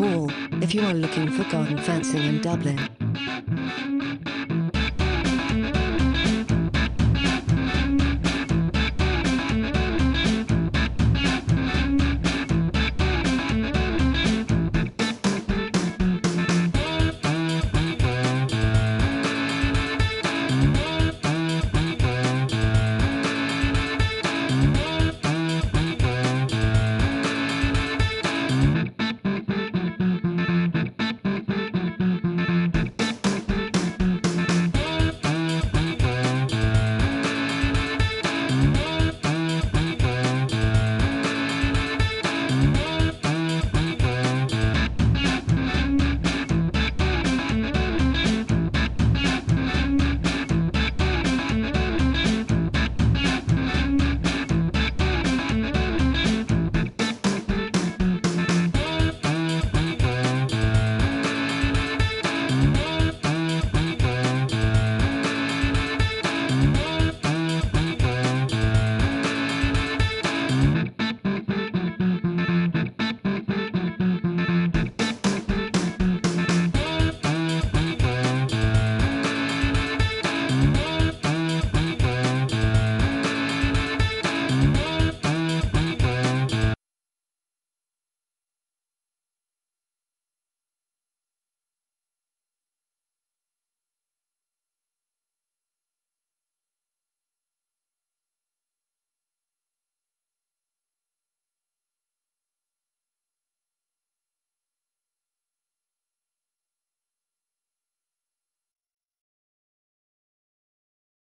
call if you are looking for garden fencing in Dublin.